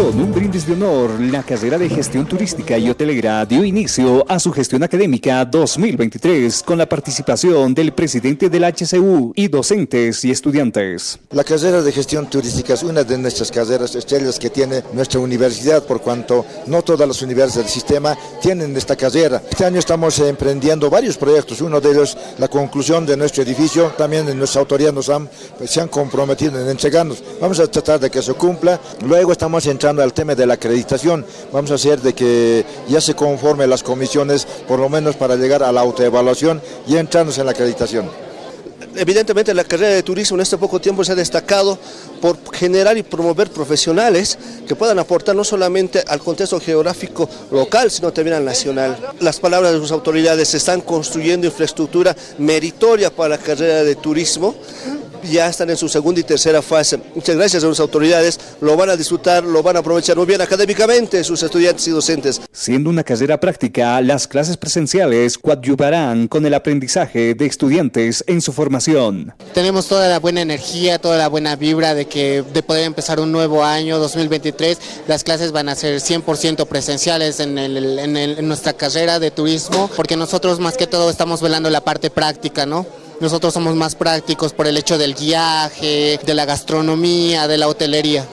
Con un brindis de honor, la carrera de gestión turística y hotelera dio inicio a su gestión académica 2023 con la participación del presidente del HCU y docentes y estudiantes. La carrera de gestión turística es una de nuestras carreras estrellas que tiene nuestra universidad, por cuanto no todas las universidades del sistema tienen esta carrera. Este año estamos emprendiendo varios proyectos, uno de ellos la conclusión de nuestro edificio, también nuestras autoridades nos han, pues, se han comprometido en entregarnos. Vamos a tratar de que eso cumpla. Luego estamos entrando al tema de la acreditación. Vamos a hacer de que ya se conforme las comisiones, por lo menos para llegar a la autoevaluación y entrarnos en la acreditación. Evidentemente la carrera de turismo en este poco tiempo se ha destacado por generar y promover profesionales que puedan aportar no solamente al contexto geográfico local, sino también al nacional. Las palabras de sus autoridades están construyendo infraestructura meritoria para la carrera de turismo ya están en su segunda y tercera fase. Muchas gracias a las autoridades, lo van a disfrutar, lo van a aprovechar muy bien académicamente sus estudiantes y docentes. Siendo una carrera práctica, las clases presenciales coadyuvarán con el aprendizaje de estudiantes en su formación. Tenemos toda la buena energía, toda la buena vibra de que de poder empezar un nuevo año 2023. Las clases van a ser 100% presenciales en, en nuestra carrera de turismo, porque nosotros más que todo estamos velando la parte práctica, ¿no? Nosotros somos más prácticos por el hecho del guiaje, de la gastronomía, de la hotelería.